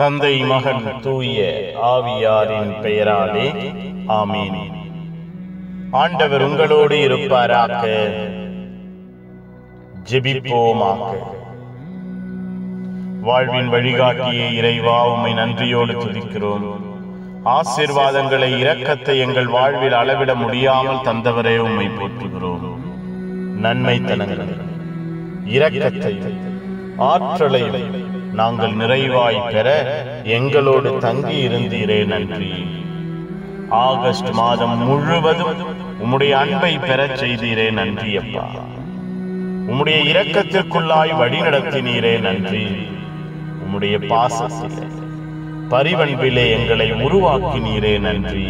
தந்தை மகன் தூய ஆவியாரின் பெயராலே ஆமீன். ஆண்டவர் உங்களோடு இருப்பாராக. ஜெபிப்போமாக. வாழ்வின் வழிகாட்டிய இறைவா உம்மை நன்றியோடு துதிக்கிறோம். ஆசீர்வாதங்களை இரக்கத்தை எங்கள் வாழ்வில் அளவிட முடியாமல் தந்தவரே உம்மை போற்றுகிறோம். நன்மை தனங்கள் இரக்கத்தை ஆற்றலை நாங்கள் நிறைவாய் பெற எங்களோடு தங்கி இருந்தீரே நன்றி. ஆகஸ்ட் மாதம் முழுவதும் உம்முடைய அன்பை பெறச் செய்தீரே நன்றி அப்பா. உம்முடைய இரக்கத்திற்குள்ளாய் வழி நடத்தினீரே நன்றி. உம்முடைய பாசத்திலே பரிவன்பிலே எங்களை உருவாக்கினீரே நன்றி.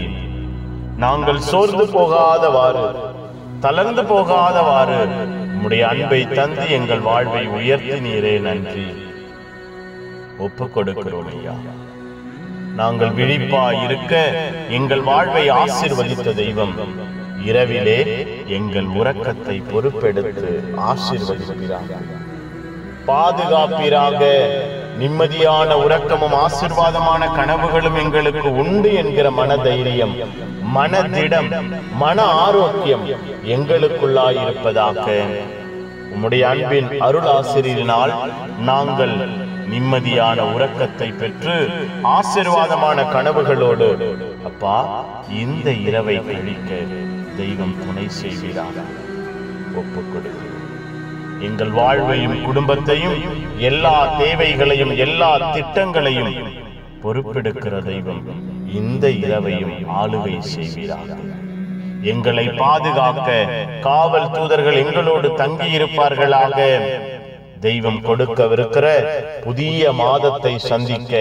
நாங்கள் சோர்ந்து போகாதவாறு தளர்ந்து போகாதவாறு உம்முடைய அன்பை தந்து எங்கள் வாழ்வை உயர்த்தினீரே நன்றி. ஒப்பு கொடுக்கிறோம் ஐயா. நாங்கள் விழிப்பா இருக்க எங்கள் வாழ்வை ஆசீர்வதித்த தெய்வம் இரவிலே எங்கள் உறக்கத்தை பொறுப்பெடுத்து ஆசீர்வதிக்கிறார். பாதுகாப்பீராக நிம்மதியான உறக்கமும் ஆசிர்வாதமான கனவுகளும் எங்களுக்கு உண்டு என்கிற மன தைரியம் மனதிடம் மன ஆரோக்கியம் எங்களுக்குள்ளாய் இருப்பதாக உம்முடைய அன்பின் அருள் ஆசிரியரினால் நாங்கள் நிம்மதியான உறக்கத்தை பெற்று ஆசீர்வாதமான கனவுகளோடு அப்பா இந்த இரவை கழிக்க தெய்வம் துணை செய்கிறார். ஒப்புக்கொடு. எங்கள் வாழ்வையும் குடும்பத்தையும் எல்லா தேவைகளையும் எல்லா திட்டங்களையும் பொறுப்பெடுக்கிற தெய்வம் இந்த இரவையும் ஆளுகை செய்கிறார். எங்களை பாதுகாக்க காவல் தூதர்கள் எங்களோடு தங்கியிருப்பார்களாக. தெய்வம் கொடுக்கவிருக்கிற புதிய மாதத்தை சந்திக்க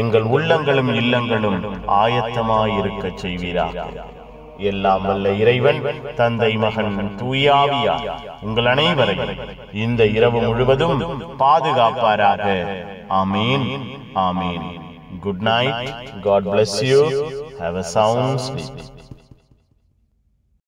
எங்கள் உள்ளங்களும் இல்லங்களும் ஆயத்தமாயிருக்க செய்வீராக. எல்லாம் வல்ல இறைவன் தந்தை மகன் தூயாவியா உங்கள் அனைவரையும் இந்த இரவு முழுவதும் பாதுகாப்பாராக. ஆமீன் ஆமீன். Good night God bless you have a sound sleep